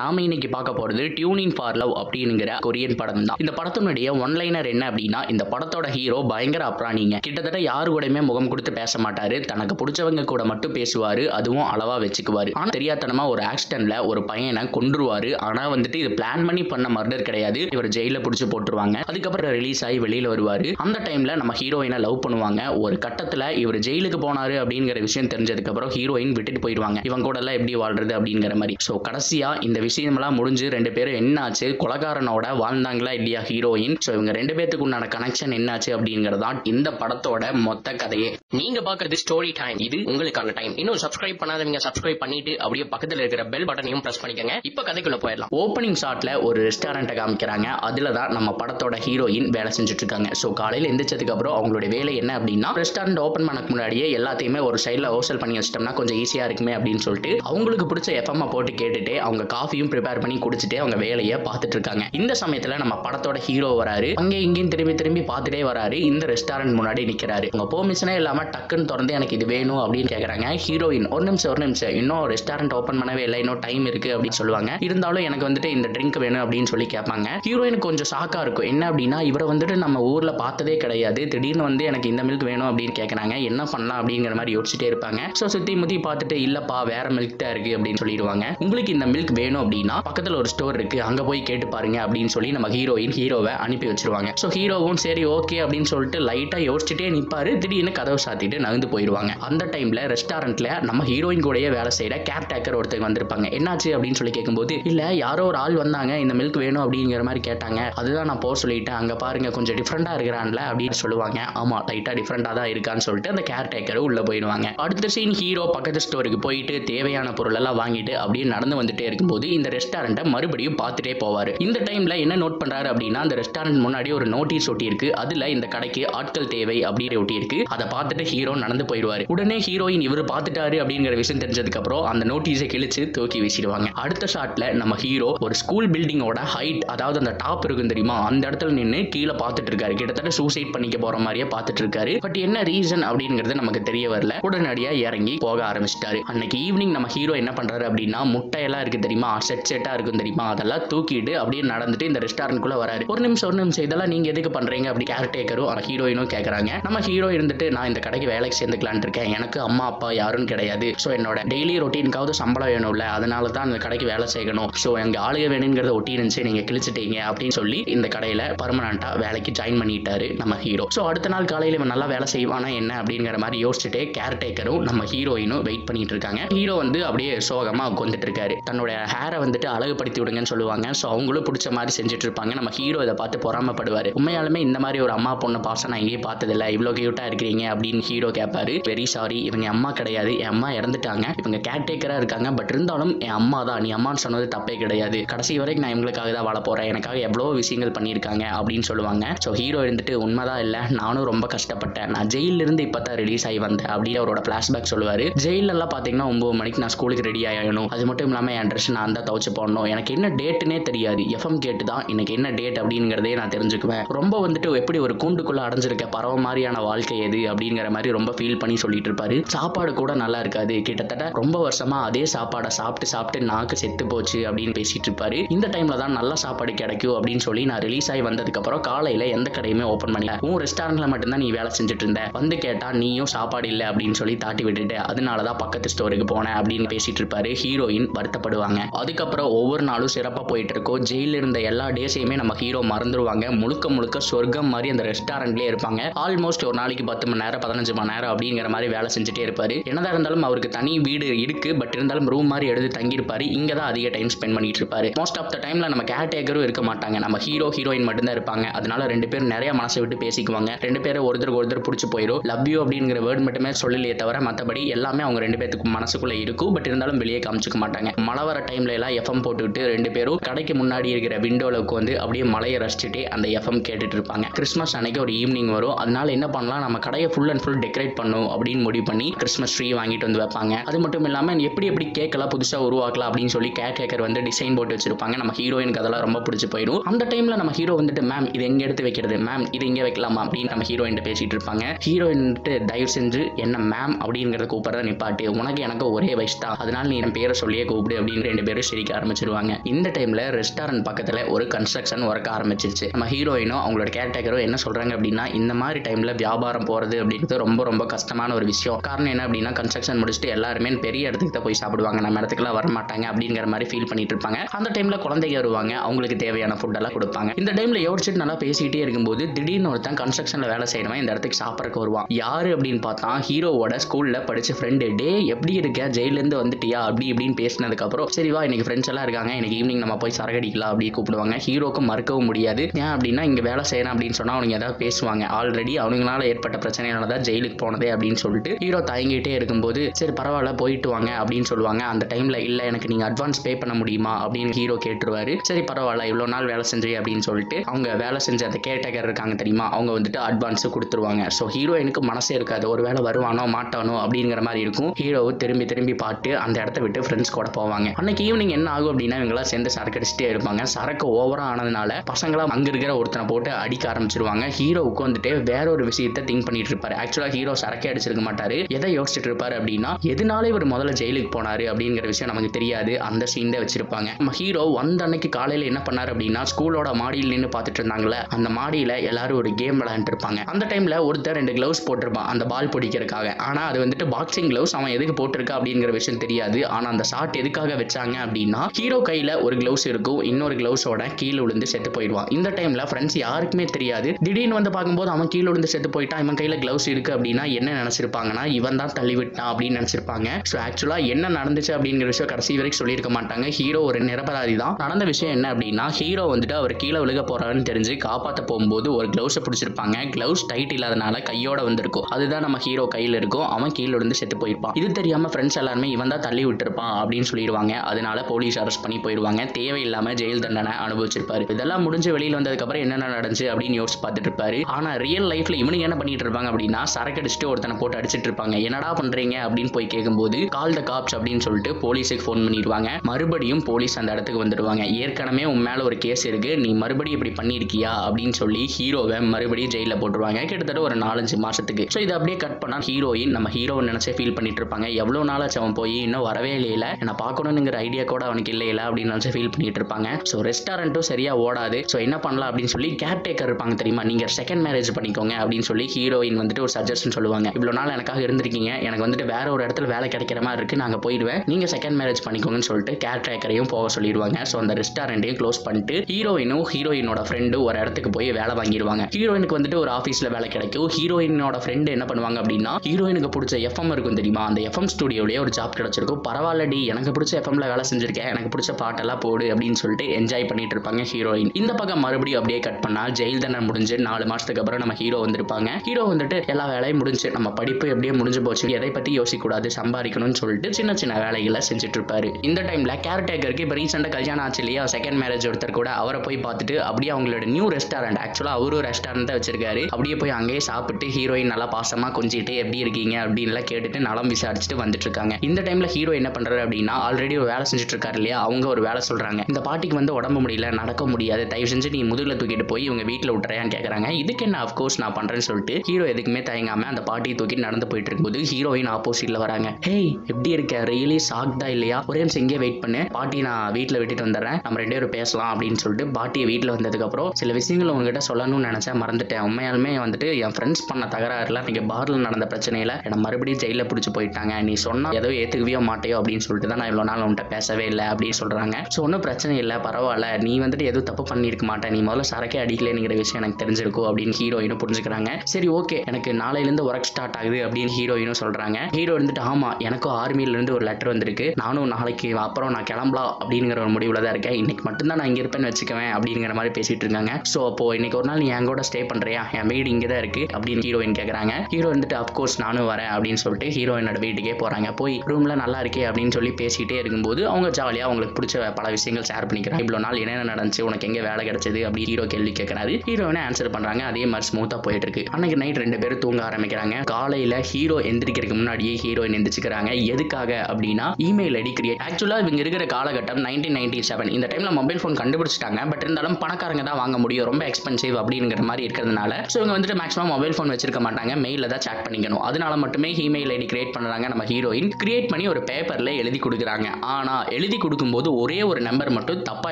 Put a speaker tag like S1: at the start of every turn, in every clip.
S1: நாம இன்னைக்கு பார்க்க போறது டியூனிங் ஃபார் லவ் அப்படிங்கிற கொரியன் படம் தான் இந்த படத்தினுடைய ஒன்லைனர் என்ன அப்படின்னா இந்த படத்தோட ஹீரோ பயங்கர அப்ராணிங்க. கிட்டத்தட்ட யாரு கூடயுமே முகம் கொடுத்து பேச மாட்டாரு. தனக்கு பிடிச்சவங்க கூட மட்டும் பேசுவாரு. அதுவும் அளவா வச்சுக்குவாரு. ஆனா தெரியாதனமா ஒரு ஆக்சிடென்ட்ல ஒரு பையனை கொன்றுவாரு ஆனா வந்துட்டு இது பிளான் பண்ணி பண்ண மர்டர் கிடையாது. இவர் ஜெயில பிடிச்சு போட்டுருவாங்க. அதுக்கப்புறம் ரிலீஸ் ஆகி வெளியில வருவாரு. அந்த டைம்ல நம்ம ஹீரோயினை லவ் பண்ணுவாங்க. ஒரு கட்டத்துல இவர் ஜெயிலுக்கு போனாரு அப்படிங்கிற விஷயம் தெரிஞ்சதுக்கு அப்புறம் ஹீரோயின் விட்டுட்டு போயிடுவாங்க இவங்க கூட எல்லாம் எப்படி வாழ்றது அப்படிங்கிற மாதிரி. ஸோ கடைசியா இந்த விஷயமெல்லாம் முடிஞ்சு ரெண்டு பேரும் என்னாச்சு? கொலகாரனோட வாழ்ந்தாங்களா இல்லையா? ஹீரோயின் ஸோ இவங்க ரெண்டு பேத்துக்கு உண்டான கனெக்ஷன் என்னாச்சு அப்படிங்கறதான் இந்த படத்தோட மொத்த கதையே.
S2: நீங்க பாக்குறது ஸ்டோரி டைம் இது உங்களுக்கான டைம் இன்னும் சப்ஸ்கிரைப் பண்ணாதவங்க சப்ஸ்கிரைப் பண்ணிட்டு அப்படியே பக்கத்துல இருக்கிற பெல் பட்டனையும் பிரஸ் பண்ணிக்கங்க. இப்ப கதைக்குள்ள போயிடலாம்.
S1: ஓப்பனிங் ஷாட்ல ஒரு ரெஸ்டாரண்ட்டை காமிக்கிறாங்க. அதுல தான் நம்ம படத்தோட ஹீரோயின் வேலை செஞ்சுட்டு இருக்காங்க ஸோ காலையில் எந்திரிச்சதுக்கு அப்புறம் அவங்களுடைய வேலை என்ன அப்படின்னா ரெஸ்டாரண்ட் ஓப்பன் பண்ணக்கு முன்னாடியே எல்லாத்தையுமே ஒரு சைடில் ஹோசல் பண்ணி வச்சிட்டோம்னா கொஞ்சம் ஈஸியா இருக்குமே அப்படின்னு சொல்லிட்டு அவங்களுக்கு பிடிச்ச எஃப்எம் போட்டு கேட்டுட்டு அவங்க காஃபியும் ப்ரிப்பேர் பண்ணி குடிச்சிட்டு அவங்க வேலையை பார்த்துட்டு இருக்காங்க. இந்த சமயத்துல நம்ம படத்தோட ஹீரோ வராரு. அங்கே இங்கேயும் திரும்பி திரும்பி பார்த்துட்டே வராரு. இந்த ரெஸ்டாரண்ட் முன்னாடி நிற்கிறாரு உங்க பெர்மிஷனே இல்லாம டக்குன்னு திறந்து எனக்கு இது வேணும் அப்படின்னு கேட்குறாங்க ஹீரோயின் ஒரு நிமிஷம் ஒரு நிமிஷம். இன்னும் ரெஸ்டாரண்ட் ஓப்பன் பண்ணவே இல்லை. இன்னும் டைம் இருக்கு அப்படின்னு சொல்லுவாங்க. இருந்தாலும் எனக்கு வந்துட்டு இந்த ட்ரிங்க் வேணும் அப்படின்னு சொல்லி கேட்பாங்க. ஹீரோயினுக்கு கொஞ்சம் ஷாக்கா இருக்கும். என்ன அப்படின்னா இவரை வந்துட்டு நம்ம ஊர்ல பார்த்ததே கிடையாது. திடீர்னு வந்து எனக்கு இந்த மில்க் வேணும் அப்படின்னு கேட்கறாங்க என்ன பண்ணலாம் அப்படிங்கிற மாதிரி யோசிச்சுட்டே இருப்பாங்க. ஸோ சுத்தி முத்தி பார்த்துட்டு இல்லப்பா வேற மில்க் தான் இருக்கு அப்படின்னு சொல்லிடுவாங்க. உங்களுக்கு இந்த மில்க் வேணும் அப்படின்னா பக்கத்துல ஒரு ஸ்டோர் இருக்கு. அங்க போய் கேட்டு பாருங்க அப்படின்னு சொல்லி நம்ம ஹீரோயின் ஹீரோவை அனுப்பி வச்சிருவாங்க. ஸோ ஹீரோவும் சரி ஓகே அப்படின்னு சொல்லிட்டு லைட்டா யோசிச்சுட்டே நிப்பாரு. திடீர்னு கதவை சாத்திட்டு நகர்ந்து போயிடுவாங்க அந்த டைம்ல ரெஸ்டாரண்ட்ல நம்ம ஹீரோயின் கூடயே வேலை செய்யற கேப் டேக்கர் ஒருத்தர் வந்திருப்பாங்க. என்னாச்சு அப்படின்னு சொல்லி கேட்கும்போது இல்ல யாரோ ஒரு ஆள் வந்தாங்க. இந்த மில்க் வேணும் அப்படிங்கிற மாதிரி கேட்டாங்க. அதுதான் நான் போக சொல்லிட்டேன். அங்க பாருங்க கொஞ்சம் டிஃப்ரெண்டா இருக்கிறான்ல அப்படின்னு சொல்லுவாங்க. ஆமா லைட்டா டிஃப்ரெண்டா தான் இருக்கான்னு சொல்லிட்டு அந்த கேர் டேக்கர் உள்ள போயிடுவாங்க அடுத்த சீன் ஹீரோ பக்கத்து ஸ்டோருக்கு போயிட்டு தேவையான பொருள் எல்லாம் வாங்கிட்டு அப்படியே நடந்து வந்துட்டே இருக்கும்போது இந்த ரெஸ்டாரண்ட்டை மறுபடியும் பார்த்துட்டே போவாரு. இந்த டைம்ல என்ன நோட் பண்றாரு அப்படின்னா அந்த ரெஸ்டாரண்ட் முன்னாடி ஒரு நோட்டீஸ் ஒட்டியிருக்கு. அதில் அதுல இந்த கடைக்கு ஆட்கள் தேவை அப்படின்னு ஒட்டியிருக்கு. அதை பார்த்துட்டு ஹீரோ நடந்து போயிடுவார். உடனே ஹீரோயின் இவர் பார்த்துட்டாரு அப்படிங்கிற விஷயம் தெரிஞ்சதுக்கு அப்புறம் அந்த நோட்டீஸை கிழிச்சு தூக்கி வீசிடுவாங்க. அடுத்த ஷாட்ல நம்ம ஹீரோ ஒரு ஸ்கூல் பில்டிங்கோட ஹைட் அதாவது அந்த டாப் இருக்கும் தெரியுமா அந்த இடத்துல நின்று கீழே பார்த்துட்டு இருக்காரு. கிட்டத்தட்ட சூசைட் பண்ணிக்க போற மாதிரியே பார்த்துட்டு இருக்காரு. பட் என்ன ரீசன் அப்படிங்கிறது நமக்கு தெரிய வரல. உடனடியா இறங்கி போக ஆரம்பிச்சிட்டாரு. அன்னைக்கு ஈவினிங் நம்ம ஹீரோ என்ன பண்றாரு அப்படின்னா முட்டையெல்லாம் இருக்கு தெரியுமா செட் செட்டாக இருக்கும் தெரியுமா? அதெல்லாம் தூக்கிட்டு அப்படியே நடந்துட்டு இந்த ரெஸ்டாரண்ட்குள்ளே வராரு. ஒரு நிமிஷம் ஒரு நிமிஷம் இதெல்லாம் நீங்கள் எதுக்கு பண்ணுறீங்க அப்படி கேர் டேக்கரும் ஹீரோயினும் கேட்குறாங்க நம்ம ஹீரோ இருந்துட்டு நான் இந்த கடைக்கு வேலைக்கு சேர்ந்துக்கலான் இருக்கேன். எனக்கு அம்மா அப்பா யாரும் கிடையாது. ஸோ என்னோட டெய்லி ரொட்டீனுக்காவது சம்பளம் வேணும்ல. அதனால தான் இந்த கடைக்கு வேலை செய்யணும். ஸோ எங்கள் ஆளுக வேணுங்கிறத ஒட்டி இருந்துச்சு நீங்கள் கிழிச்சிட்டீங்க அப்படின்னு சொல்லி இந்த கடையில் பர்மனண்ட்டாக வேலைக்கு ஜாயின் பண்ணிட்டாரு நம்ம ஹீரோ ஸோ அடுத்த நாள் காலையில் இவன் நல்லா வேலை செய்வானா என்ன அப்படிங்கிற மாதிரி யோசிச்சுட்டே கேர்டேக்கரும் நம்ம ஹீரோயினும் வெயிட் பண்ணிட்டு இருக்காங்க. ஹீரோ வந்து அப்படியே சோகமாக உட்காந்துட்டு இருக்காரு. தன்னோட ஹேரை வந்துட்டு அழகுபடுத்தி விடுங்கன்னு சொல்லுவாங்க. ஸோ அவங்களும் பிடிச்ச மாதிரி செஞ்சுட்டு இருப்பாங்க நம்ம ஹீரோ இதை பார்த்து பொறாமப்படுவார். உண்மையாலுமே இந்த மாதிரி ஒரு அம்மா பொண்ணு பாசம் நான் எங்கேயும் பார்த்ததில்ல. இவ்வளோ கியூட்டாக இருக்கிறீங்க அப்படின்னு ஹீரோ கேட்பாரு வெரி சாரி இவங்க அம்மா கிடையாது. என் அம்மா இறந்துட்டாங்க. இவங்க கேர்டேக்கராக இருக்காங்க. பட் இருந்தாலும் என் அம்மா தான். நீ அம்மான்னு சொன்னது தப்பே கிடையாது. கடைசி வரைக்கும் நான் இவங்களுக்காக தான் வாழ போகிறேன் எனக்காக எவ்வளோ விஷயங்கள் பண்ணியிருக்காங்க அப்படின்னு சொல்லுவாங்க. ஸோ ஹீரோ இருந்துட்டு உண்மைதான் இல்லை. நானும் ரொம்ப கஷ்டப்பட்டேன். நான் ஜெயிலிருந்து இப்போ தான் ரிலீஸ் ஆகி வந்தேன் அப்படின்னு அவரோட ஃப்ளாஷ்பேக் சொல்லுவார். ஜெயிலெல்லாம் பார்த்தீங்கன்னா ஒம்பது மணிக்கு நான் ஸ்கூலுக்கு ரெடி ஆகணும் அது மட்டும் இல்லாமல் என் ட்ரெஸ் நான் தான் துவச்சு போடணும். எனக்கு என்ன டேட்டுனே தெரியாது. எஃப்எம் கேட்டு தான். இன்னைக்கு என்ன டேட் அப்படிங்கிறதே நான் தெரிஞ்சுக்குவேன். ரொம்ப வந்துட்டு எப்படி ஒரு கூண்டுக்குள்ளே அடைஞ்சிருக்க பறவை மாதிரியான வாழ்க்கை எது அப்படிங்கிற மாதிரி ரொம்ப ஃபீல் பண்ணி சொல்லிட்டு இருப்பாரு. சாப்பாடு கூட நல்லா இருக்காது. கிட்டத்தட்ட ரொம்ப வருஷமா அதே சாப்பாடை சாப்பிட்டு சாப்பிட்டு நாக்கு செத்து போச்சு அப்படின்னு பேசிட்டு இருப்பாரு. இந்த டைம்ல தான் நல்ல சாப்பாடு கிடைக்கும் அப்படின்னு சொல்லி நான் ரிலீஸ் ஆகி வந்ததுக்கு அப்புறம் காலையில எந்த கடையுமே ஓப்பன் பண்ணல. உன் ரெஸ்டாரண்ட்ல மட்டும்தான் நீ வேலை செஞ்சுட்டு இருந்த. வந்து கேட்டா நீயும் சாப்பாடு இல்லை அப்படின்னு சொல்லி தாட்டி விட்டுட்டு அதனாலதான் பக்கத்து ஸ்டோருக்கு போனேன் அப்படின்னு பேசிட்டு இருப்பாரு. ஹீரோயின் வருத்தப்படுவாங்க. அதுக்கப்புறம் ஒவ்வொரு நாளும் சிறப்பாக போயிட்டு இருக்கோம் ஜெயில இருந்த எல்லா டேஸையுமே நம்ம ஹீரோ மறந்துடுவாங்க முழுக்க முழுக்க சொர்க்கம் மாதிரி அந்த ரெஸ்டாரண்ட்லயே இருப்பாங்க. ஆல்மோஸ்ட் ஒரு நாளைக்கு பத்து மணி நேரம் பதினஞ்சு மணி நேரம் அப்படிங்கிற மாதிரி வேலை செஞ்சுட்டே இருப்பாரு. என்னதான் இருந்தாலும் அவருக்கு தனி வீடு இருக்கு. பட் இருந்தாலும் ரூம் மாதிரி எடுத்து தங்கியிருப்பாரு. இங்க தான் அதிக டைம் ஸ்பெண்ட் பண்ணிட்டு இருப்பாரு மோஸ்ட் ஆஃப் த டைம்ல நம்ம கேர்டேக்கரும் இருக்க மாட்டாங்க. நம்ம ஹீரோ ஹீரோயின் மட்டும்தான் இருப்பாங்க. அதனால ரெண்டு பேரும் நிறைய மனசை விட்டு பேசிக்குவாங்க. ரெண்டு பேரும் ஒருத்தருக்கு ஒருத்தர் பிடிச்சி போயிடும் லவ் யூ அப்படிங்கிற வேர்ட் மட்டுமே சொல்லலையே தவிர மற்றபடி எல்லாமே அவங்க ரெண்டு பேத்துக்கு மனசுக்குள்ள இருக்கும். பட் இருந்தாலும் வெளியே காமிச்சிக்க மாட்டாங்க. மழை வர டைம்ல எல்லாம் எஃப்எம் போட்டுவிட்டு ரெண்டு பேரும் கடைக்கு முன்னாடி இருக்கிற விண்டோவில் உட்காந்து அப்படியே மலையை ரசிச்சுட்டு அந்த எஃப்எம் கேட்டுட்டு இருப்பாங்க. கிறிஸ்மஸ் அன்னைக்கு ஒரு ஈவினிங் வரும். அதனால என்ன பண்ணலாம்? நம்ம கடையை ஃபுல் அண்ட் ஃபுல் டெக்கரேட் பண்ணும் அப்படின்னு முடிவு பண்ணி கிறிஸ்மஸ் ட்ரீ வாங்கிட்டு வந்து வைப்பாங்க. அது மட்டும் இல்லாமல் எப்படி எப்படி கேக்கெல்லாம் புதுசாக உருவாக்கலாம் அப்படின்னு சொல்லி கேக் கேக்கர் வந்து டிசைன் போட்டு வச்சிருப்பாங்க. நம்ம ஹீரோயினுக்கு அதெல்லாம் ரொம்ப பிடிச்சி போயிடும். அந்த டைம்ல நம்ம ஹீரோ வந்துட்டு மேம் இது எங்க எடுத்து வைக்கிறது? மேம் இது இங்க வைக்கலாமா? அப்படின்னு நம்ம ஹீரோயின் பேசிட்டு இருப்பாங்க. ஹீரோயின் தயவு செஞ்சு என்ன மேம் அப்படிங்கிறத கூப்பிடுறத நிப்பாட்டு. உனக்கு எனக்கு ஒரே வயசு தான். அதனால நீ என் பேரை சொல்லியே கூப்பிடு அப்படின்னு ரெண்டு பேரும் போட்டு சிரிக்க ஆரம்பிச்சிருவாங்க. இந்த டைம்ல ரெஸ்டாரண்ட் பக்கத்துல ஒரு கன்ஸ்ட்ரக்ஷன் ஒர்க் ஆரம்பிச்சிருச்சு. நம்ம ஹீரோயினும் அவங்களோட கேரக்டரும் என்ன சொல்றாங்க அப்படின்னா இந்த மாதிரி டைம்ல வியாபாரம் போறது அப்படின்றது ரொம்ப ரொம்ப கஷ்டமான ஒரு விஷயம். காரணம் என்ன அப்படின்னா கன்ஸ்ட்ரக்ஷன் முடிச்சுட்டு எல்லாருமே பெரிய இடத்துக்கு தான் போய் சாப்பிடுவாங்க. நம்ம இடத்துக்குலாம் வர மாட்டாங்க அப்படிங்கிற மாதிரி ஃபீல் பண்ணிட்டு இருப்பாங்க. அந்த டைம்ல குழந்தைங்க வருவாங்க. அவங்களுக்கு தேவையான ஃபுட் எல்லாம் கொடுப்பாங்க. இந்த டைம்ல யோசிச்சுட்டு நல்லா பேசிக்கிட்டே இருக்கும்போது திடீர்னு ஒருத்தன் கன்ஸ்ட்ரக்ஷன்ல வேலை செய்யணும் இந்த இடத்துக்கு சாப்பிடறக்கு வருவான். யாரு அப்படின்னு பார்த்தா ஹீரோவோட ஸ்கூல்ல படிச்ச ஃப்ரெண்டு டே எப்படி இருக்க? ஜெயில இருந்து வந்துட்டியா? அப்படி இப்படின்னு பேசினதுக்கு அப்புறம் சரி வா இன்னைக்கு ஃப்ரெண்ட்ஸ் எல்லாம் இருக்காங்க. இன்னைக்கு ஈவினிங் நம்ம போய் சரகடிக்கலாம் அப்படி கூப்பிடுவாங்க. ஹீரோக்கும் மறுக்கவும் முடியாது. ஏன் அப்படின்னா இங்கே வேலை செய்யறேன் அப்படின்னு சொன்னால் அவங்க ஏதாவது பேசுவாங்க. ஆல்ரெடி அவங்களால ஏற்பட்ட பிரச்சனையால தான் ஜெயிலுக்கு போனதே அப்படின்னு சொல்லிட்டு ஹீரோ தயங்கிட்டே இருக்கும்போது சரி பரவாயில்ல போயிட்டு வாங்க அப்படின்னு சொல்லுவாங்க. அந்த டைம்ல இல்லை எனக்கு நீங்கள் அட்வான்ஸ் பே பண்ண முடியுமா? அப்படின்னு ஹீரோ கேட்டுருவாரு. சரி பரவாயில்ல இவ்வளோ நாள் வேலை செஞ்சு அப்படின்னு சொல்லிட்டு அவங்க வேலை செஞ்ச அந்த கேட்டகர் இருக்காங்க தெரியுமா? அவங்க வந்துட்டு அட்வான்ஸ் கொடுத்துருவாங்க. ஸோ ஹீரோயினுக்கு மனசே இருக்காது. ஒரு வேலை வருவானோ மாட்டானோ அப்படிங்கிற மாதிரி இருக்கும். ஹீரோவை திரும்பி திரும்பி பாட்டு அந்த இடத்த விட்டு ஃப்ரெண்ட்ஸ் கூட போவாங்க. அன்னைக்கு ஈவினிங் என்ன ஆகும் அப்படின்னா இவங்களாம் சேர்ந்து சரக்கு அடிச்சுட்டே இருப்பாங்க. சரக்கு ஓவரா ஆனதுனால பசங்களாம் அங்க இருக்கிற ஒருத்தனை போட்டு அடிக்க ஆரம்பிச்சிருவாங்க. ஹீரோவுக்கு வந்துட்டு வேற ஒரு விஷயத்த திங்க் பண்ணிட்டு இருப்பாரு. ஆக்சுவலா ஹீரோ சரக்கே அடிச்சிருக்க மாட்டாரு. எதை யோசிச்சுட்டு இருப்பாரு அப்படின்னா எதனால இவர் முதல்ல ஜெயிலுக்கு போனாரு அப்படிங்கிற விஷயம் நமக்கு தெரியாது. அந்த சீன் தான் வச்சிருப்பாங்க. நம்ம ஹீரோ வந்த அன்னைக்கு காலையில என்ன பண்ணாரு அப்படின்னா ஸ்கூலோட மாடியில் நின்று பார்த்துட்டு இருந்தாங்களே அந்த மாடியில எல்லாரும் ஒரு கேம் விளையாண்டு இருப்பாங்க அந்த டைம்ல ஒருத்தர் ரெண்டு கிளவுஸ் போட்டிருப்பான் அந்த பால் பிடிக்கிறதுக்காக. ஆனா அது வந்துட்டு பாக்ஸிங் கிளவுஸ் அவன் எதுக்கு போட்டிருக்கா அப்படிங்கிற விஷயம் தெரியாது. ஆனா அந்த ஷாட் எதுக்காக வச்சாங்க அப்படின்னா ஹீரோ கையில ஒரு கிளவுஸ் இருக்கும் இன்னொரு கிளவுஸோட கீழே விழுந்து செத்து போயிடுவான். இந்த டைம்ல ஃப்ரெண்ட்ஸ் யாருக்குமே தெரியாது. திடீர்னு வந்து பார்க்கும்போது அவன் கீழே விழுந்து செத்து போயிட்டான் இவன் கையில கிளவுஸ் இருக்கு அப்படின்னா என்ன நினைச்சிருப்பாங்கன்னா இவன் தான் தள்ளி விட்டான் அப்படின்னு நினைச்சிருப்பாங்க. ஸோ ஆக்சுவலா என்ன நடந்துச்சு அப்படிங்கிற விஷயம் கடைசி வரைக்கும் சொல்லியிருக்க மாட்டாங்க. ஹீரோ ஒரு நிரபராதி தான். நடந்த விஷயம் என்ன அப்படின்னா ஹீரோ வந்துட்டு அவர் கீழே விழுக போறாருன்னு தெரிஞ்சு காப்பாற்ற போகும்போது ஒரு கிளவுஸை பிடிச்சிருப்பாங்க. கிளவுஸ் டைட் இல்லாதனால கையோட வந்திருக்கும். அதுதான் நம்ம ஹீரோ கையில் இருக்கும். அவன் கீழே விழுந்து செத்து போயிருப்பான். இது தெரியாம ஃப்ரெண்ட்ஸ் எல்லாருமே இவன் தான் தள்ளி விட்டுருப்பான் அப்படின்னு சொல்லிடுவாங்க. அதனால போலீஸ் அரெஸ்ட் பண்ணி போயிடுவாங்க. தேவையில்லாம ஜெயில் தண்டனை அனுபவிச்சிருப்பாரு. இதெல்லாம் முடிஞ்சு வெளியில் வந்ததுக்கு அப்புறம் என்னென்ன நடந்துச்சு அப்படின்னு யோசிச்சு பார்த்துட்டு இருப்பாரு ஆனா ரியல் லைஃப்ல இவனுக்கு என்ன பண்ணிட்டு இருப்பாங்க அப்படின்னா சரக்கு அடிச்சுட்டு ஒருத்தனை போட்டு அடிச்சிட்டு இருப்பாங்க. என்னடா பண்றீங்க அப்படின்னு போய் கேட்கும்போது கால் த காப்ஸ் அப்படின்னு சொல்லிட்டு போலீஸுக்கு ஃபோன் பண்ணிடுவாங்க. மறுபடியும் போலீஸ் அந்த இடத்துக்கு வந்துடுவாங்க. ஏற்கனவே உன் மேல ஒரு கேஸ் இருக்கு. நீ மறுபடியும் இப்படி பண்ணியிருக்கியா அப்படின்னு சொல்லி ஹீரோவை மறுபடியும் ஜெயில போட்டுருவாங்க. கிட்டத்தட்ட ஒரு நாலஞ்சு மாசத்துக்கு. ஸோ இதை அப்படியே கட் பண்ணா ஹீரோயின் நம்ம ஹீரோவை நினைச்சே ஃபீல் பண்ணிட்டு இருப்பாங்க. எவ்வளவு நாளாச்சு அவன் போய்? இன்னும் வரவே இல்லையில. என்ன பார்க்கணுங்கிற ஐடியா கூட அவனுக்கு இல்லை இல்லை அப்படின்னு நினைச்சு ஃபீல் பண்ணிட்டு இருப்பாங்க. ஸோ ரெஸ்டாரண்ட்டும் சரியா ஓடாது. ஸோ என்ன பண்ணலாம் அப்படின்னு சொல்லி கேர் டேக்கர் இருப்பாங்க தெரியுமா? நீங்க செகண்ட் மேரேஜ் பண்ணிக்கோங்க அப்படின்னு சொல்லி ஹீரோயின் வந்துட்டு ஒரு சஜஷன் சொல்லுவாங்க. இவ்வளோ நாள் எனக்காக இருந்திருக்கீங்க. எனக்கு வந்துட்டு வேற ஒரு இடத்துல வேலை கிடைக்கிற மாதிரி இருக்கு. நாங்க போயிடுவேன். நீங்க செகண்ட் மேரேஜ் பண்ணிக்கோங்கன்னு சொல்லிட்டு கேர் டேக்கரையும் போக சொல்லிடுவாங்க. ஸோ அந்த ரெஸ்டாரண்ட்டையும் க்ளோஸ் பண்ணிட்டு ஹீரோயினும் ஹீரோயினோட ஃப்ரெண்டு ஒரு இடத்துக்கு போய் வேலை வாங்கிடுவாங்க. ஹீரோயினுக்கு வந்துட்டு ஒரு ஆஃபீஸில் வேலை கிடைக்கும். ஹீரோயினோட ஃப்ரெண்டு என்ன பண்ணுவாங்க அப்படின்னா ஹீரோயினுக்கு பிடிச்ச எஃப்எம் இருக்கும் தெரியுமா? அந்த எஃப்எம் ஸ்டுடியோலயே ஒரு ஜாப் கிடைச்சிருக்கும். பரவாயில்லடி எனக்கு பிடிச்ச எஃப்எம்ல வேலை செஞ்சிருக்கேன். எனக்கு பிடிச்ச பாட்டெல்லாம் போடு அப்படின்னு சொல்லிட்டு என்ஜாய் பண்ணிட்டு இருப்பாங்க ஹீரோயின் இந்த பக்கம் மறுபடியும் அப்படியே கட் பண்ணா ஜெயில் தண்டனை முடிஞ்சு நாலு மாசத்துக்கு அப்புறம் நம்ம ஹீரோ வந்திருப்பாங்க. ஹீரோ வந்துட்டு எல்லா வேலையும் முடிஞ்சு நம்ம படிப்பு எப்படியே முடிஞ்சு போச்சு. எதை பத்தி யோசிக்க கூடாது சம்பாதிக்கணும்னு சொல்லிட்டு சின்ன சின்ன வேலைகளை செஞ்சுட்டு இருப்பாரு இந்த டைம்ல கேர்டேக்கருக்கு இப்போ ரீசெண்டாக கல்யாணம் ஆச்சு இல்லையா? செகண்ட் மேரேஜ் ஒருத்தர் கூட அவரை போய் பார்த்துட்டு அப்படியே அவங்களோட நியூ ரெஸ்டாரண்ட் ஆக்சுவலாக அவரும் ரெஸ்டாரண்ட் தான் வச்சிருக்காரு. அப்படியே போய் அங்கேயே சாப்பிட்டு ஹீரோயின் நல்லா பாசமா கொஞ்சிட்டு எப்படி இருக்கீங்க அப்படின்லாம் கேட்டுட்டு நலம் விசாரிச்சுட்டு வந்துட்டு இருக்காங்க இந்த டைம்ல ஹீரோ என்ன பண்றாரு அப்படின்னா ஆல்ரெடி ஒரு வேலை செஞ்சுட்டு இருக்காரு இல்லையா அவங்க ஒரு வேலை சொல்றாங்க. இந்த பாட்டிக்கு வந்து உடம்பு முடியல நடக்க முடியாது. தயவு செஞ்சு நீ முதுகில் தூக்கிட்டு போய் இவங்க வீட்டில் விட்டுறையான்னு கேட்கறாங்க இதுக்கு என்ன அஃப்கோர்ஸ் நான் பண்றேன்னு சொல்லிட்டு ஹீரோ எதுக்குமே தயங்காம அந்த பாட்டியை தூக்கி நடந்து போயிட்டு இருக்கும்போது ஹீரோயின் ஆப்போசிட்ல வராங்க. ஹேய் எப்படி இருக்க? ரியலி சாக்டா இல்லையா? ஒரே நிமிஷம் இங்கே வெயிட் பண்ணு. பாட்டி நான் வீட்டில் விட்டுட்டு வந்துடுறேன். நம்ம ரெண்டு பேரும் பேசலாம் அப்படின்னு சொல்லிட்டு பாட்டியை வீட்டில் வந்ததுக்கு அப்புறம் சில விஷயங்கள் உங்ககிட்ட சொல்லணும்னு நினைச்சேன் மறந்துட்டேன். உண்மையாலுமே வந்துட்டு என் ஃப்ரெண்ட்ஸ் பண்ண தகராறுலாம் நீங்கள் பார்ல நடந்த பிரச்சனையில என்னை மறுபடியும் ஜெயிலில் பிடிச்சி போயிட்டாங்க. நீ சொன்னால் ஏதோ ஏற்றுக்கவே மாட்டேயோ அப்படின்னு சொல்லிட்டு தான் நான் இவ்வளோ நாள் உன்கிட்ட பேசவே இல்லை அப்படின்னு சொல்கிறாங்க ஸோ ஒன்றும் பிரச்சனை இல்லை பரவாயில்ல. நீ வந்துட்டு எதுவும் தப்பு பண்ணியிருக்க மாட்டேன் நீ முதல்ல சரக்கே அடிக்கலைங்கிற விஷயம் எனக்கு தெரிஞ்சிருக்கும் அப்படின்னு ஹீரோயினும் புரிஞ்சுக்கிறாங்க. சரி ஓகே எனக்கு நாளையிலேருந்து ஒர்க் ஸ்டார்ட் ஆகுது அப்படின்னு ஹீரோயினும் சொல்கிறாங்க ஹீரோ இருந்துட்டு ஆமாம் எனக்கும் ஆர்மியிலேருந்து ஒரு லெட்டர் வந்திருக்கு. நானும் நாளைக்கு அப்புறம் நான் கிளம்பலாம் அப்படிங்கிற ஒரு முடிவில் தான் இருக்கேன். இன்னைக்கு மட்டும்தான் நான் இங்கே இருப்பேன்னு வச்சுக்குவேன் அப்படிங்கிற மாதிரி பேசிகிட்டு இருக்காங்க. ஸோ அப்போது இன்னைக்கு ஒரு நாள் நீ என் கூட ஸ்டே பண்ணுறியா என் வீடு இங்கே தான் இருக்குது அப்படின்னு ஹீரோயின் கேட்குறாங்க ஹீரோ வந்துட்டு அப்கோர்ஸ் நானும் வரேன் அப்படின்னு சொல்லிட்டு ஹீரோயினோட வீட்டுக்கே போகிறாங்க போய் ரூம்ல நல்லா இருக்கே அப்படின்னு சொல்லி பேசிட்டே இருக்கும்போது அவங்க ஜாலியாக அவங்களுக்கு பிடிச்ச பல விஷயங்கள் ஷேர் பண்ணிக்கிறாங்க. இவ்வளோ நாள் என்னென்ன நடந்துச்சு? உனக்கு எங்கே வேலை கிடைச்சது? அப்படி ஹீரோ கேள்வி கேட்கறாரு ஹீரோயினை ஆன்சர் பண்ணுறாங்க அதே மாதிரி ஸ்மூத்தாக போயிட்டு இருக்கு. அன்னைக்கு நைட் ரெண்டு பேரும் தூங்க ஆரம்பிக்கிறாங்க. காலையில் ஹீரோ எந்திரிக்கிறதுக்கு முன்னாடியே ஹீரோயின் எந்திரிச்சுக்கிறாங்க. எதுக்காக அப்படின்னா இமெயில் ஐடி கிரியேட் ஆக்சுவலாக இவங்க இருக்கிற காலகட்டம் நைன்டீன் நைன்டி செவன் இந்த டைமில் மொபைல் ஃபோன் கண்டுபிடிச்சிட்டாங்க. பட் இருந்தாலும் பணக்காரங்க தான் வாங்க முடியும். ரொம்ப எக்ஸ்பென்சிவ் அப்படிங்கிற மாதிரி இருக்கிறதுனால. ஸோ இவங்க வந்துட்டு மேக்ஸிமம் மொபைல் ஃபோன் வச்சிருக்க மாட்டாங்க. மெயிலில் தான் சேட் பண்ணிக்கணும். அதனால மட்டுமே இமெயில் ஐடி கிரியேட் பண்ணுறாங்க நம்ம ஹீரோயின் கிரியேட் பண்ணி ஒரு பேப்பரில் எழுதி கொடுக்குறாங்க. ஆனால் எழுதி கொடுக்கும்போது ஒரே ஒரு நம்பர் மட்டும் தப்பா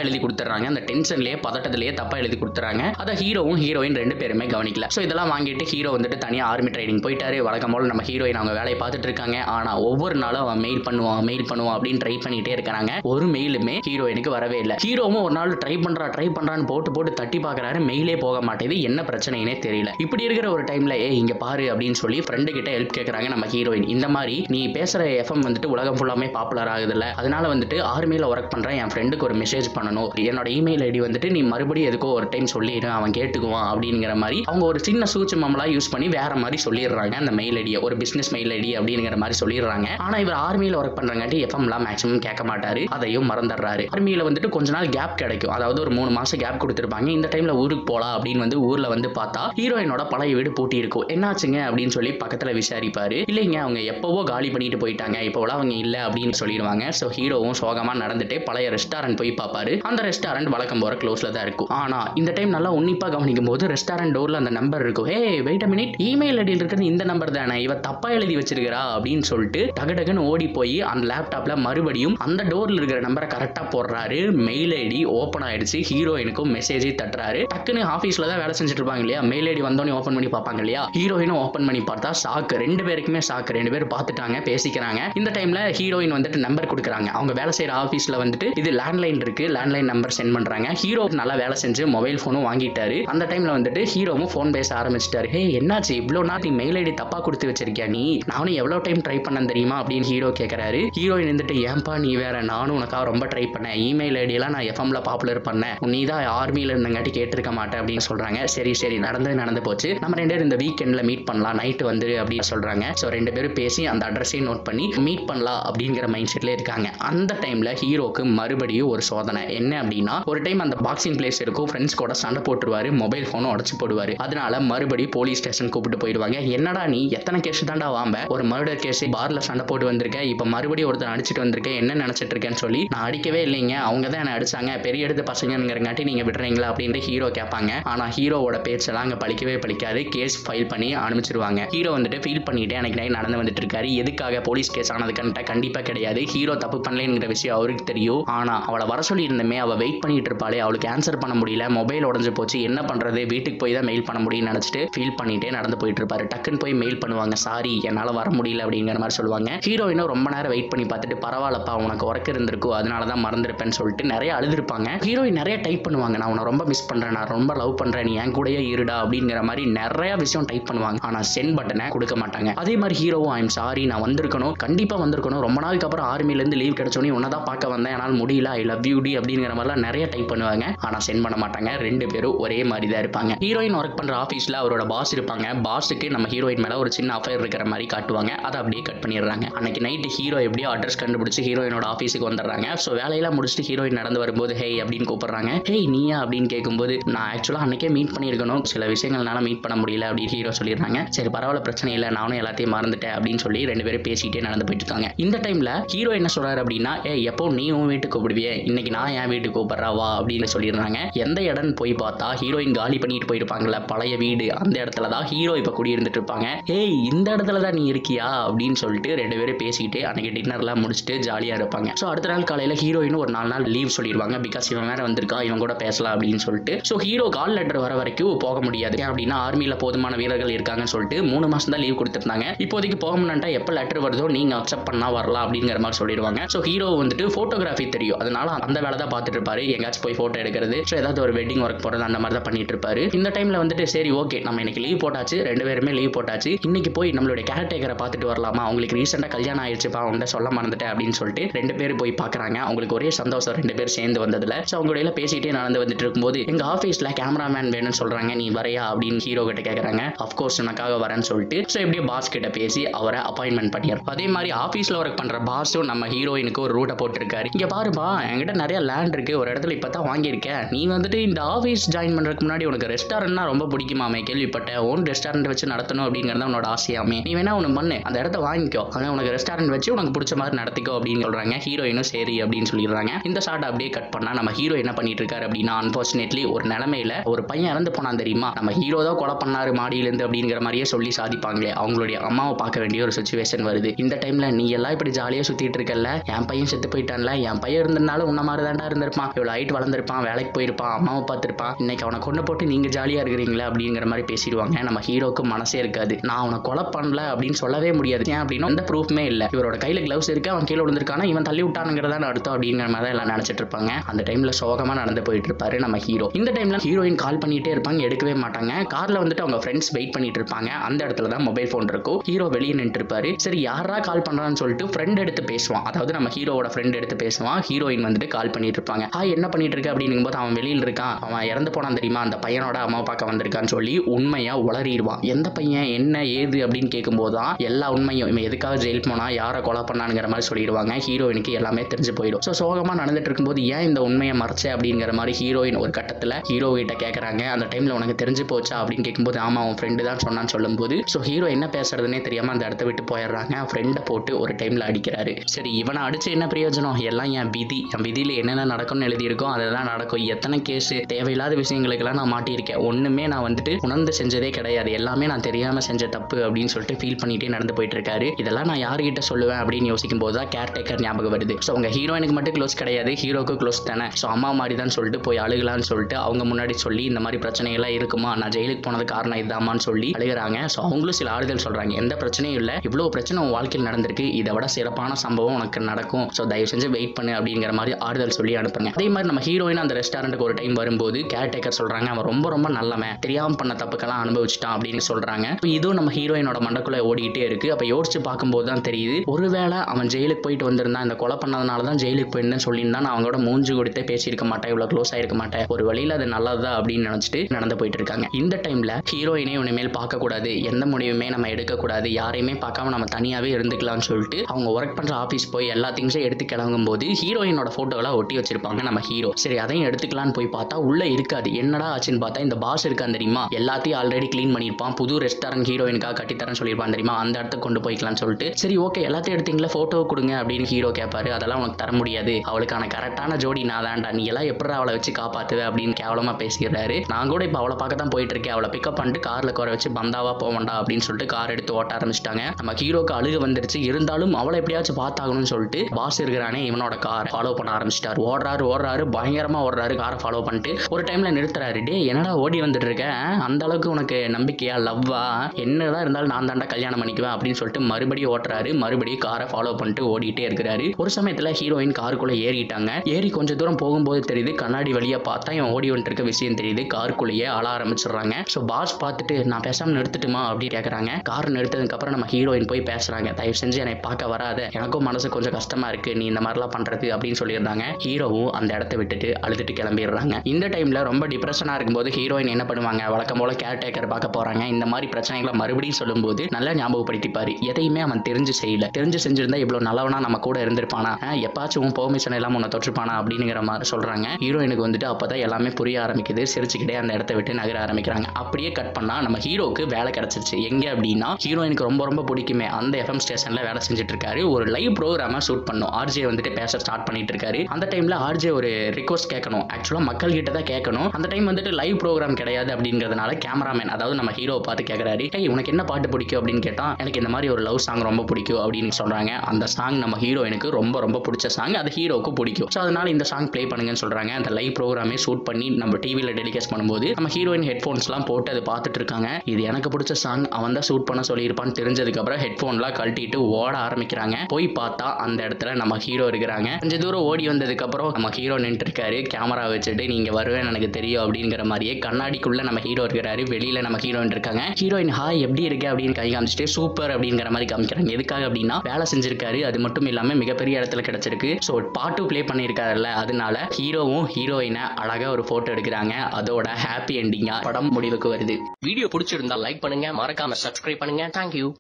S1: எழுதி கொடுத்துறாங்க அந்த டென்ஷன்லயே பதட்டத்திலேயே தப்பா எழுதி கொடுத்துறாங்க அதை ஹீரோவும் ஹீரோயின் ரெண்டு பேருமே கவனிக்கல. ஸோ இதெல்லாம் வாங்கிட்டு ஹீரோ வந்துட்டு தனியாக ஆர்மி ட்ரைனிங் போயிட்டாரு. வழக்கம் போல நம்ம ஹீரோயின் அவங்க வேலையை பார்த்துட்டு இருக்காங்க. ஆனா ஒவ்வொரு நாளும் அவன் மெயில் பண்ணுவான் மெயில் பண்ணுவான் அப்படின்னு ட்ரை பண்ணிட்டே இருக்காங்க ஒரு மெயிலுமே ஹீரோயினுக்கு வரவே இல்லை. ஹீரோவும் ஒரு நாள் ட்ரை பண்றா ட்ரை பண்றான்னு போட்டு போட்டு தட்டி பாக்குறாரு மெயிலே போக மாட்டேது என்ன பிரச்சனைனே தெரியல. இப்படி இருக்கிற ஒரு டைம்ல ஏ இங்க பாரு அப்படின்னு சொல்லி ஃப்ரெண்டு கிட்ட ஹெல்ப் கேட்கறாங்க நம்ம ஹீரோயின் இந்த மாதிரி நீ பேசுற எஃப்எம் வந்துட்டு உலகம் ஃபுல்லாமே பாப்புலர் ஆகுதுல்ல. அதனால வந்து வந்துட்டு ஆர்மியில் ஒர்க் பண்ணுறேன் என் ஃப்ரெண்டுக்கு ஒரு மெசேஜ் பண்ணணும். என்னோட இமெயில் ஐடி வந்துட்டு நீ மறுபடியும் எதுக்கோ ஒரு டைம் சொல்லிடு அவன் கேட்டுக்குவான் அப்படிங்கிற மாதிரி அவங்க ஒரு சின்ன சூட்சமம்லாம் யூஸ் பண்ணி வேற மாதிரி சொல்லிடுறாங்க அந்த மெயில் ஐடியை ஒரு பிஸ்னஸ் மெயில் ஐடி அப்படிங்கிற மாதிரி சொல்லிடுறாங்க. ஆனால் இவர் ஆர்மியில் ஒர்க் பண்ணுறாங்காட்டி எஃப்எம்லாம் மேக்ஸிமம் கேட்க மாட்டாரு அதையும் மறந்துடுறாரு. ஆர்மியில் வந்துட்டு கொஞ்ச நாள் கேப் கிடைக்கும் அதாவது ஒரு மூணு மாசம் கேப் கொடுத்துருப்பாங்க. இந்த டைம்ல ஊருக்கு போகலாம் அப்படின்னு வந்து ஊர்ல வந்து பார்த்தா ஹீரோயினோட பழைய வீடு பூட்டி இருக்கும். என்னாச்சுங்க அப்படின்னு சொல்லி பக்கத்தில் விசாரிப்பாரு. இல்லைங்க அவங்க எப்பவோ காலி பண்ணிட்டு போயிட்டாங்க இப்போலாம் அவங்க இல்லை அப்படின்னு சொல்லிடுவாங்க. ஸோ ஹீரோவும் சோகமா நடந்துட்டு பழைய ரெஸ்டாரண்ட் போய் பார்ப்பாரு அந்த ரெஸ்டாரண்ட் வழக்கம் போற க்ளோஸ்ல தான் இருக்கும். ஆனா இந்த டைம் நல்லா உன்னிப்பா கவனிக்கும் போது ரெஸ்டாரண்ட் டோர்ல அந்த நம்பர் இருக்கும். Hey wait a minute email ஐடியில் இருக்கிறது இந்த நம்பர் தானே? இவ தப்பா எழுதி வச்சிருக்கிறா அப்படின்னு சொல்லிட்டு டக டக்குன்னு ஓடி போய் அந்த லேப்டாப்ல மறுபடியும் அந்த டோர்ல இருக்கிற நம்பரை கரெக்டா போடுறாரு. மெயில் ஐடி ஓப்பன் ஆயிடுச்சு. ஹீரோயினுக்கும் மெசேஜ் தட்டுறாரு. டக்குன்னு ஆஃபீஸில் தான் வேலை செஞ்சுட்டு இருப்பாங்க இல்லையா? மெயில் ஐடி வந்தோடனே ஓப்பன் பண்ணி பார்ப்பாங்க இல்லையா? ஹீரோயினும் ஓப்பன் பண்ணி பார்த்தா ஷாக்கு ரெண்டு பேருக்குமே ஷாக்கு ரெண்டு பேரும் பார்த்துட்டாங்க பேசிக்கிறாங்க. இந்த டைம்ல ஹீரோயின் வந்துட்டு நம்பர் கொடுக்குறாங்க. அவங்க வேலை செய்கிற ஆஃபீஸில் வந்துட்டு இது லேண்ட்லைன் இருக்கு. லேண்ட்லைன் நம்பர் சென்ட் பண்ணுறாங்க ஹீரோ நல்லா வேலை செஞ்சு மொபைல் ஃபோனும் வாங்கிட்டாரு. அந்த டைமில் வந்துட்டு ஹீரோவும் ஃபோன் பேச ஆரம்பிச்சிட்டாரு. ஹே என்னாச்சு? இவ்வளோ நாள் நீ மெயில் ஐடி தப்பாக கொடுத்து வச்சிருக்கியா நீ? நானும் எவ்வளோ டைம் ட்ரை பண்ணேன் தெரியுமா? அப்படின்னு ஹீரோ கேட்குறாரு ஹீரோயின் வந்துட்டு ஏன்பா நீ வேற? நானும் உனக்காக ரொம்ப ட்ரை பண்ணேன். இமெயில் ஐடியெல்லாம் நான் எஃப்எம்ல பாப்புலர் பண்ணேன். நீ தான் ஆர்மியில் இருந்தங்காட்டி கேட்டிருக்க மாட்டேன் அப்படின்னு சொல்கிறாங்க சரி சரி. நடந்து நடந்து போச்சு. நம்ம ரெண்டு பேரும் இந்த வீக்கெண்டில் மீட் பண்ணலாம். நைட்டு வந்து அப்படின்னு சொல்கிறாங்க ஸோ ரெண்டு பேரும் பேசி அந்த அட்ரஸையும் நோட் பண்ணி மீட் பண்ணலாம் அப்படிங்கிற மைண்ட் செட்டில் இருக்காங்க. அந்த டைம்ல ஹீரோக்கு மறுபடியும் ஒரு சோதனை. என்ன அப்படின்னா ஒரு டைம் அந்த பாக்ஸிங் பிளேஸ் இருக்கும் ஃப்ரெண்ட்ஸ் கூட சண்டை போட்டுருவாரு மொபைல் ஃபோனும் உடச்சு போடுவாரு. அதனால மறுபடியும் போலீஸ் ஸ்டேஷன் கூப்பிட்டு போயிடுவாங்க. என்னடா நீ எத்தனை கேஸ் தாண்டா வாம்ப? ஒரு மர்டர் கேஸ் பார்ல சண்டை போட்டு வந்திருக்கேன் இப்ப மறுபடியும் ஒருத்தர் அடிச்சிட்டு வந்திருக்கேன் என்ன நினைச்சிட்டு இருக்கேன்னு சொல்லி நான் அடிக்கவே இல்லைங்க அவங்க தான் என்ன அடிச்சாங்க பெரிய எடுத்து பசங்கிறங்காட்டி நீங்க விடுறீங்களா அப்படின்ட்டு ஹீரோ கேட்பாங்க. ஆனா ஹீரோவோட பேச்செல்லாம் அங்க பழிக்கவே பழிக்காது கேஸ் ஃபைல் பண்ணி அனுப்பிச்சிருவாங்க. ஹீரோ வந்துட்டு ஃபீல் பண்ணிட்டு எனக்கு நைட் நடந்து வந்துட்டு இருக்காரு. எதுக்காக போலீஸ் கேஸ் ஆனதுக்குன்ட்டு கண்டிப்பா கிடையாது. ஹீரோ தப்பு பண்ணலங்கிற விஷயம் அவருக்கு தெரியும். ஆனால் அவளை வர சொல்லியிருந்தமே அவள் வெயிட் பண்ணிட்டு இருப்பாளே அவளுக்கு ஆன்சர் பண்ண முடியல. மொபைல் உடஞ்சு போச்சு. என்ன பண்ணுறது வீட்டுக்கு போய் தான் மெயில் பண்ண முடியும்னு நினைச்சிட்டு ஃபீல் பண்ணிட்டே நடந்து போயிட்டு இருப்பாரு. டக்குன்னு போய் மெயில் பண்ணுவாங்க. சாரி என்னால் வர முடியல அப்படிங்கிற மாதிரி சொல்லுவாங்க. ஹீரோயினும் ரொம்ப நேரம் வெயிட் பண்ணி பார்த்துட்டு பரவாயில்லப்பா உனக்கு ஒர்க் இருந்திருக்கும். அதனால தான் மறந்துருப்பேன்னு சொல்லிட்டு நிறைய அழுதுருப்பாங்க. ஹீரோயின் நிறைய டைப் பண்ணுவாங்க. நான் உன்னை ரொம்ப மிஸ் பண்ணுறேன் நான் ரொம்ப லவ் பண்ணுறேன் நீ என் கூடயே இருடா அப்படிங்கிற மாதிரி நிறைய விஷயம் டைப் பண்ணுவாங்க. ஆனால் சென்ட் பட்டனை கொடுக்க மாட்டாங்க. அதே மாதிரி ஹீரோவும் ஐம் சாரி நான் வந்திருக்கணும். கண்டிப்பாக வந்திருக்கணும். ரொம்ப நாளுக்கு அப்புறம் ஆர்மிலேருந்து லீவ் கிடைச்சோன்னே உன்னை தான் பார்க்க வந்தேன். ஆனால் முடியல. ஐ லவ் யூ டி அப்படிங்கிற மாதிரிலாம் நிறைய டைப் பண்ணுவாங்க. ஆனா சென்ட் பண்ண மாட்டாங்க. ரெண்டு பேரும் ஒரே மாதிரி தான் இருப்பாங்க. ஹீரோயின் ஒர்க் பண்ற ஆஃபீஸ்ல அவரோட பாஸ் இருப்பாங்க. பாஸுக்கு நம்ம ஹீரோயின் மேல ஒரு சின்ன அஃபேர் இருக்கிற மாதிரி காட்டுவாங்க. அதை அப்படியே கட் பண்ணிடுறாங்க. அன்னைக்கு நைட்டு ஹீரோ எப்படியோ அட்ரஸ் கண்டுபிடிச்சி ஹீரோயினோட ஆஃபீஸுக்கு வந்துடுறாங்க. ஸோ வேலையெல்லாம் முடிச்சுட்டு ஹீரோயின் நடந்து வரும்போது ஹே அப்படின்னு கூப்பிடுறாங்க. ஹேய் நீயா? அப்படின்னு கேட்கும்போது நான் ஆக்சுவலாக அன்னைக்கே மீட் பண்ணியிருக்கணும். சில விஷயங்கள்னால மீட் பண்ண முடியல அப்படின்னு ஹீரோ சொல்லிடுறாங்க. சரி பரவாயில்ல பிரச்சனை இல்லை. நானும் எல்லாத்தையும் மறந்துட்டேன் அப்படின்னு சொல்லி ரெண்டு பேரும் பேசிக்கிட்டே நடந்து போயிட்டு இருக்காங்க. இந்த டைம்ல ஹீரோ என்ன சொல்றாரு அப்படின்னா ஏ எப்போ நீ உன் வீட்டுக்கு கூப்பிடுவியே? இன்னைக்கு நான் என் வீட்டுக்கு கூப்பிடுறா வா அப்படின்னு சொல்லியிருந்தாங்க எந்த இடம் போய் பார்த்தா ஹீரோயின் காலி பண்ணிட்டு போயிருப்பாங்கல்ல பழைய வீடு அந்த இடத்துல தான் ஹீரோ இப்போ குடியிருந்துட்டு இருப்பாங்க. ஏய் இந்த இடத்துல தான் நீ இருக்கியா? அப்படின்னு சொல்லிட்டு ரெண்டு பேரும் பேசிக்கிட்டு அன்னைக்கு டின்னர்லாம் முடிச்சுட்டு ஜாலியாக இருப்பாங்க. ஸோ அடுத்த நாள் காலையில் ஹீரோயினும் ஒரு நாலு நாள் லீவ் சொல்லிடுவாங்க. பிகாஸ் இவன் வேற வந்திருக்கா இவன் கூட பேசலாம் அப்படின்னு சொல்லிட்டு. ஸோ ஹீரோ கால் லெட்டர் வர வரைக்கும் போக முடியாது. அப்படின்னா ஆர்மியில் போதுமான வீரர்கள் இருக்காங்கன்னு சொல்லிட்டு மூணு மாதம் தான் லீவ் கொடுத்துருந்தாங்க. இப்போதைக்கு போகணும்னா எப்போ லெட்டர் வருதோ நீங்க அக்செப்ட் பண்ணால் வரலாம் அப்படிங்கிற மாதிரி சொல்லிடுவாங்க. ஸோ ஹீரோ ஹீரோ வந்துட்டு ஃபோட்டோகிராஃபி தெரியும். அதனால அந்த வேலை தான் பார்த்துட்டு இருப்பாரு எங்கேயாச்சும் போய் ஃபோட்டோ எடுக்கிறது. ஸோ ஏதாவது ஒரு வெட்டிங் ஒர்க் போகிறது அந்த மாதிரி தான் பண்ணிட்டு இருப்பாரு இந்த டைம்ல வந்துட்டு சரி ஓகே நம்ம இன்னைக்கு லீவ் போட்டாச்சு. ரெண்டு பேருமே லீவ் போட்டாச்சு. இன்னைக்கு போய் நம்மளுடைய கேரக்டேக்கரை பார்த்துட்டு வரலாமா? அவங்களுக்கு ரீசெண்டாக கல்யாணம் ஆயிடுச்சுப்பா அவங்கள்ட்ட சொல்ல மறந்துட்டேன் அப்படின்னு சொல்லிட்டு ரெண்டு பேர் போய் பார்க்குறாங்க அவங்களுக்கு ஒரே சந்தோஷம் ரெண்டு பேர் சேர்ந்து வந்ததுல. ஸோ அவங்களோட பேசிட்டே நடந்து வந்துட்டு இருக்கும்போது எங்க ஆஃபீஸில் கேமராமேன் வேணும்னு சொல்றாங்க. நீ வரையா? அப்படின்னு ஹீரோ கிட்ட கேட்குறாங்க அஃப்கோர்ஸ் உனக்காக வரேன்னு சொல்லிட்டு. ஸோ எப்படியோ பாஸ் கிட்ட பேசி அவரை அப்பாயின்மெண்ட் பண்ணிடுறோம். அதே மாதிரி ஆஃபீஸில் ஒர்க் பண்ற பாஸும் நம்ம ஹீரோயினுக்கு ஒரு ரூட்டை போட்டிருக்காரு. இங்க பாருப்பா என்கிட்ட நிறைய லேண்ட் இருக்கு. ஒரு இடத்துல இப்போ தான் வாங்கியிருக்கேன். நீ வந்துட்டு இந்த ஆஃபீஸ் ஜாயின் பண்றதுக்கு முன்னாடி உனக்கு ரெஸ்டாரண்ட்னா ரொம்ப பிடிக்குமாமே? கேள்விப்பட்டேன். ஓன் ரெஸ்டாரண்ட் வச்சு நடத்தணும் அப்படிங்கிறது உன்னோட ஆசையாமே. நீ வேணா ஒன்று பண்ணு. அந்த இடத்த வாங்கிக்கோ. ஆனால் உனக்கு ரெஸ்டாரண்ட் வச்சு உனக்கு பிடிச்ச மாதிரி நடத்திக்கோ அப்படின்னு சொல்றாங்க. ஹீரோயினும் சரி அப்படின்னு சொல்லிடுறாங்க. இந்த ஷார்ட் அப்படியே கட் பண்ணா நம்ம ஹீரோ என்ன பண்ணிட்டு இருக்காரு அப்படின்னா அன்பார்ச்சுனேட்லி ஒரு நிலைமையில ஒரு பையன் இறந்து போனான் தெரியுமா? நம்ம ஹீரோ தான் கொலை பண்ணாரு மாடியிலேருந்து அப்படிங்கிற மாதிரியே சொல்லி சாதிப்பாங்களே. அவங்களுடைய அம்மாவை பார்க்க வேண்டிய ஒரு சுச்சுவேஷன் வருது. இந்த டைம்ல நீ எல்லாம் இப்படி ஜாலியாக சுத்திட்டு இருக்கல என் பையன் பையன் செத்து போயிட்டான்ல. என் பையன் இருந்தனால உன்ன மாதிரி தாண்டா இருந்திருப்பான். இவ்வளோ ஹைட் வளர்ந்துருப்பான் வேலைக்கு போயிருப்பான் அம்மாவை பார்த்துருப்பான். இன்னைக்கு அவனை கொண்டு போட்டு நீங்க ஜாலியா இருக்கிறீங்களா அப்படிங்கிற மாதிரி பேசிடுவாங்க. நம்ம ஹீரோக்கு மனசே இருக்காது. நான் அவனை கொலை பண்ணல அப்படின்னு சொல்லவே முடியாது. ஏன் அப்படின்னா எந்த ப்ரூஃப்மே இல்லை. இவரோட கையில கிளவுஸ் இருக்கு அவன் கீழே விழுந்திருக்கானா இவன் தள்ளி விட்டானுங்கிறதா அர்த்தம் அப்படிங்கிற மாதிரி தான் எல்லாம் நினைச்சிட்டு இருப்பாங்க. அந்த டைம்ல சோகமா நடந்து போயிட்டு இருப்பாரு நம்ம ஹீரோ இந்த டைம்ல ஹீரோயின் கால் பண்ணிட்டே இருப்பாங்க எடுக்கவே மாட்டாங்க. கார்ல வந்துட்டு அவங்க ஃப்ரெண்ட்ஸ் வெயிட் பண்ணிட்டு இருப்பாங்க. அந்த இடத்துல தான் மொபைல் ஃபோன் இருக்கும். ஹீரோ வெளியே நின்று இருப்பாரு. சரி யாரா கால் பண்றான்னு சொல்லிட்டு ஃப்ரெண்ட் எடுத்து பேசுவான். அதாவது நம்ம ஹீரோ ஹீரோவோட ஃப்ரெண்ட் எடுத்து பேசுவான். ஹீரோயின் வந்துட்டு கால் பண்ணிட்டு இருப்பாங்க ஆ என்ன பண்ணிட்டு இருக்க அப்படிங்கும் போது அவன் வெளியில் இருக்கான். அவன் இறந்து போனான் தெரியுமா? அந்த பையனோட அம்மா பார்க்க வந்திருக்கான்னு சொல்லி உண்மையா உளறிடுவான். எந்த பையன் என்ன ஏது அப்படின்னு கேட்கும்போது தான் எல்லா உண்மையும் இவன் எதுக்காக ஜெயில் போனா யாரை கொலை பண்ணானுங்கிற மாதிரி சொல்லிடுவாங்க. ஹீரோயினுக்கு எல்லாமே தெரிஞ்சு போயிடும். ஸோ சோகமா நடந்துட்டு இருக்கும்போது ஏன் இந்த உண்மையை மறைச்ச? அப்படிங்கிற மாதிரி ஹீரோயின் ஒரு கட்டத்தில் ஹீரோ கிட்ட கேட்கறாங்க அந்த டைம்ல உனக்கு தெரிஞ்சு போச்சா? அப்படின்னு கேட்கும்போது ஆமா அவன் ஃப்ரெண்டு தான் சொன்னான்னு சொல்லும்போது. ஸோ ஹீரோ என்ன பேசுறதுனே தெரியாம அந்த இடத்த விட்டு போயிடுறாங்க. ஃப்ரெண்டை போட்டு ஒரு டைம்ல அடிக்கிறாரு. சரி இவனை அடிச்சு என்ன பிரயோஜனம்? எல்லாம் என் விதி. என் விதியில் என்னென்ன நடக்கும்னு எழுதியிருக்கோ அதெல்லாம் நடக்கும். எத்தனை கேஸ் தேவையில்லாத விஷயங்களுக்கெல்லாம் நான் மாட்டியிருக்கேன். ஒன்றுமே நான் வந்துட்டு உணர்ந்து செஞ்சதே கிடையாது. எல்லாமே நான் தெரியாமல் செஞ்ச தப்பு அப்படின்னு சொல்லிட்டு ஃபீல் பண்ணிட்டே நடந்து போயிட்டு இருக்காரு இதெல்லாம் நான் யார்கிட்ட சொல்லுவேன் அப்படின்னு யோசிக்கும் போது தான் கேர் டேக்கர் ஞாபகம் வருது. ஸோ அவங்க ஹீரோயினுக்கு மட்டும் க்ளோஸ் கிடையாது. ஹீரோக்கு க்ளோஸ் தானே. ஸோ அம்மா மாதிரி தான் சொல்லிட்டு போய் அழுகலான்னு சொல்லிட்டு அவங்க முன்னாடி சொல்லி இந்த மாதிரி பிரச்சனைகள்லாம் இருக்குமா? நான் ஜெயிலுக்கு போனது காரணம் இதாமான்னு சொல்லி அழுகிறாங்க. ஸோ அவங்களும் சில ஆறுதல் சொல்றாங்க. எந்த பிரச்சனையும் இல்லை. இவ்வளோ பிரச்சனை உன் வாழ்க்கையில் நடந்திருக்கு. இதை விட சிறப்பான சம்பவம் உனக்கு நடக்கும். ஸோ தயவு செஞ்சு வெயிட் பண்ணு அப்படிங்கிற மாதிரி ஆறுதல் சொல்லி அனுப்புங்க. அதே மாதிரி நம்ம ஹீரோயின் அந்த ரெஸ்டாரண்ட்டுக்கு ஒரு டைம் வரும்போது கேர்டேக்கர் சொல்கிறாங்க அவன் ரொம்ப ரொம்ப நல்லவன். தெரியாமல் பண்ண தப்புக்கெல்லாம் அனுபவிச்சிட்டான் அப்படின்னு சொல்கிறாங்க இப்போ இதுவும் நம்ம ஹீரோயினோட மண்டக்குள்ளே ஓடிக்கிட்டே இருக்குது அப்போ யோசிச்சு பார்க்கும்போது தான் தெரியுது ஒருவேளை அவன் ஜெயிலுக்கு போயிட்டு வந்திருந்தான். இந்த கொலை பண்ணதுனால தான் ஜெயிலுக்கு போயிருந்தேன் சொல்லியிருந்தா நான் அவங்களோட மூஞ்சி கொடுத்தே பேசியிருக்க மாட்டேன். இவ்வளோ க்ளோஸ் ஆயிருக்க மாட்டேன். ஒரு வழியில் அது நல்லதா? அப்படின்னு நினச்சிட்டு நடந்து போயிட்டு இருக்காங்க. இந்த டைமில் ஹீரோயினே இனிமேல் பார்க்கக்கூடாது. எந்த முடிவுமே நம்ம எடுக்கக்கூடாது. யாரையுமே பார்க்காம நம்ம தனியாகவே இருந்துக்கலாம்னு சொல்லிட்டு அவங்க ஒர்க் பண்ணுற ஆஃபீஸ் போய் எல்லா திங்ஸையும் எடுத்து கிளம்பும் போது ஹீரோயினோட ஃபோட்டோலாம் ஒட்டி வச்சிருப்பாங்க நம்ம ஹீரோ. சரி அதையும் எடுத்துக்கலாம்னு போய் பார்த்தா உள்ள இருக்காது. என்னடா ஆச்சுன்னு பார்த்தா இந்த பாஸ் இருக்கான் தெரியுமா? எல்லாத்தையும் ஆல்ரெடி க்ளீன் பண்ணியிருப்பான். புது ரெஸ்டாரண்ட் ஹீரோயினுக்காக கட்டித்தரேன் சொல்லியிருப்பான் தெரியுமா? அந்த இடத்துக்கு கொண்டு போய்க்கலாம்னு சொல்லிட்டு. சரி ஓகே எல்லாத்தையும் எடுத்தீங்களா? ஃபோட்டோ கொடுங்க அப்படின்னு ஹீரோ கேட்பாரு. அதெல்லாம் உனக்கு தர முடியாது. அவளுக்கான கரெக்டான ஜோடி நான் தான்டா. நீ எல்லாம் எப்படி அவளை வச்சு காப்பாத்துவ அப்படின்னு கேவலமா பேசிடுறாரு. நான் கூட இப்போ அவளை பார்க்க தான் போயிட்டு இருக்கேன் அவளை பிக்கப் பண்ணிட்டு கார்ல குறை வச்சு பந்தாவா போவண்டா அப்படின்னு சொல்லிட்டு கார் எடுத்து ஓட்ட ஆரம்பிச்சிட்டாங்க. நம்ம ஹீரோக்கு அழுக வந்துருச்சு. இருந்தாலும் அவளை எப்படியாச்சும் பார்த்தாகணும்னு சொல்லிட்டு பாஸ் இருக்கிறானே இவனோட கார் ஃபாலோ பண்ண ஆரம்பிச்சிட்டாரு. ஓடுறாரு ஓடுறாரு பயங்கரமா ஓடுறாரு காரை ஃபாலோ பண்ணிட்டு ஒரு டைம்ல நிறுத்துறாரு. டே என்னடா ஓடி வந்துட்டு இருக்க? அந்த அளவுக்கு உனக்கு நம்பிக்கையா லவ்வா என்னதான் இருந்தாலும் நான் தாண்டா கல்யாணம் பண்ணிக்குவேன் அப்படின்னு சொல்லிட்டு மறுபடியும் ஓட்டுறாரு. மறுபடியும் காரை ஃபாலோ பண்ணிட்டு ஓடிட்டே இருக்கிறாரு. ஒரு சமயத்துல ஹீரோயின் காருக்குள்ள ஏறிட்டாங்க. ஏறி கொஞ்சம் தூரம் போகும்போது தெரியுது கண்ணாடி வழியா பார்த்தா இவன் ஓடி வந்துட்டு இருக்க விஷயம் தெரியுது. காருக்குள்ளேயே அழ ஆரம்பிச்சிடுறாங்க. ஸோ பாஸ் பார்த்துட்டு நான் பேசாம நிறுத்துட்டுமா? அப்படின்னு கேட்குறாங்க கார் நிறுத்ததுக்கு அப்புறம் நம்ம ஹீரோயின் போய் பேசுறாங்க. தயவு செஞ்சு என்னை பார்க்க வராத. எனக்கும் மனசு கொஞ்சம் கஷ்டமா இருக்கு. நீ இந்த மாதிரிலாம் பண்றது அப்படின்னு சொல்லியிருந்தாங்க. ஹீரோவும் அந்த இடத்த விட்டுட்டு அழுதுட்டு கிளம்பிடுறாங்க. இந்த டைம்ல ரொம்ப டிப்ரெஷனா இருக்கும்போது ஹீரோயின் என்ன பண்ணுவாங்க? வழக்கம் போல கேர்டேக்கர் பார்க்க போறாங்க. இந்த மாதிரி பிரச்சனைகளை மறுபடியும் சொல்லும்போது நல்லா ஞாபகப்படுத்திப்பாரு. எதையுமே அவன் தெரிஞ்சு செய்யல. தெரிஞ்சு செஞ்சிருந்தா இவ்வளவு நல்லவனா நம்ம கூட இருந்திருப்பானா? எப்பாச்சும் எப்பாச்சும் பெர்மிஷன் எல்லாம் உன்னை தொற்றுப்பானா? அப்படிங்கிற மாதிரி சொல்றாங்க. ஹீரோயினுக்கு வந்துட்டு அப்பதான் எல்லாமே புரிய ஆரம்பிக்குது. சிரிச்சுக்கிட்டே அந்த இடத்த விட்டு நகர ஆரம்பிக்கிறாங்க. அப்படியே கட் பண்ணா நம்ம ஹீரோக்கு வேலை கிடைச்சிருச்சு. எங்க அப்படின்னா ஹீரோயினுக்கு ரொம்ப ரொம்ப பிடிக்குமே. அந்த எஃப்எம் ஸ்டேஷன்ல வேலை செஞ்சுட்டு இருக்காரு. ஒரு லைவ் ப்ரோக்ராம ஷூட் பண்ணணும். ஆர்ஜே வந்துட்டு பேச ஸ்டார்ட் பண்ணிட்டு இருக்காரு அந்த டைம்ல ஆர்ஜே ஒரு ரிக்வஸ்ட் கேட்கணும். ஆக்சுவலா மக்கள் கிட்ட தான் கேட்கணும். அந்த டைம் வந்துட்டு லைவ் ப்ரோக்ராம் கிடையாது அப்படிங்கிறதுனால கேமராமேன் அதாவது நம்ம ஹீரோவை பார்த்து கேட்கறாரு உனக்கு என்ன பாட்டு பிடிக்கும்? அப்படின்னு கேட்டா எனக்கு இந்த மாதிரி ஒரு லவ் சாங் ரொம்ப பிடிக்கும் அப்படின்னு சொல்றாங்க. அந்த சாங் நம்ம ஹீரோயினுக்கு ரொம்ப ரொம்ப பிடிச்ச சாங் அது ஹீரோவுக்கு பிடிக்கும். ஸோ அதனால இந்த சாங் ப்ளே பண்ணுங்கன்னு சொல்றாங்க. அந்த லைவ் ப்ரோக்ராமே ஷூட் பண்ணி நம்ம டிவியில் டெலிகேஸ் பண்ணும்போது நம்ம ஹீரோயின் ஹெட்ஃபோன்ஸ்லாம் போட்டு அதை பார்த்துட்டு இருக்காங்க. இது எனக்கு பிடிச்ச சாங் அவன் தான் ஷூட் பண்ண சொல்லியிருப்பான்னு தெரிஞ்சதுக்கு அப்புறம் ஹெட்ஃபோன்லாம் கழட்டிட்டு ஓட ஆரம்பிக்கிறாங்க. போய் பார்த்தா அந்த இடத்துல நம்ம ஹீரோ இருக்கிறாங்க. கொஞ்சம் தூரம் ஓடி வந்ததுக்கு அப்புறம் நம்ம ஹீரோ நின்று இருக்காரு கேமரா வச்சுட்டு நீங்க வருவேன் எனக்கு தெரியும் அப்படிங்கிற மாதிரியே கண்ணாடிக்குள்ள நம்ம ஹீரோ இருக்கிறாரு. வெளியில நம்ம ஹீரோயின் இருக்காங்க. ஹீரோயின் ஹாய் எப்படி இருக்கு? அப்படின்னு கை காமிச்சிட்டு சூப்பர் அப்படிங்கிற மாதிரி காமிக்கிறாங்க. எதுக்காக அப்படின்னா வேலை செஞ்சிருக்காரு. அது மட்டும் இல்லாம மிகப்பெரிய இடத்துல கிடைச்சிருக்கு. ஸோ பாட்டு ப்ளே பண்ணியிருக்காருல்ல அதனால ஹீரோவும் ஹீரோயினை அழகா ஒரு போட்டோ எடுக்கிறாங்க. அதோட ஹாப்பி எண்டிங்கா படம் முடிவுக்கு வருது.
S2: வீடியோ பிடிச்சிருந்தா லைக் பண்ணுங்க. மறக்காம சப்ஸ்கிரைப் பண்ணுங்க. தேங்க்யூ